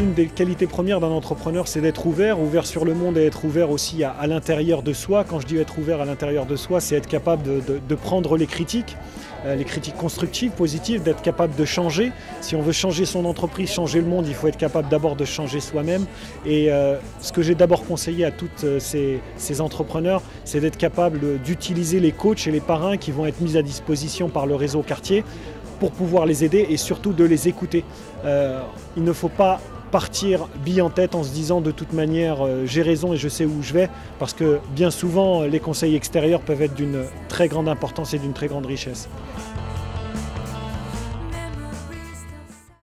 l'une des qualités premières d'un entrepreneur, c'est d'être ouvert, ouvert sur le monde et être ouvert aussi à, l'intérieur de soi. Quand je dis être ouvert à l'intérieur de soi, c'est être capable de, prendre les critiques, euh, les critiques constructives, positives, d'être capable de changer. Si on veut changer son entreprise, changer le monde, il faut être capable d'abord de changer soi-même. Et euh, ce que j'ai d'abord conseillé à tous ces, ces entrepreneurs, c'est d'être capable d'utiliser les coachs et les parrains qui vont être mis à disposition par le réseau quartier pour pouvoir les aider et surtout de les écouter. Euh, il ne faut pas partir bille en tête en se disant de toute manière euh, j'ai raison et je sais où je vais parce que bien souvent les conseils extérieurs peuvent être d'une très grande importance et d'une très grande richesse.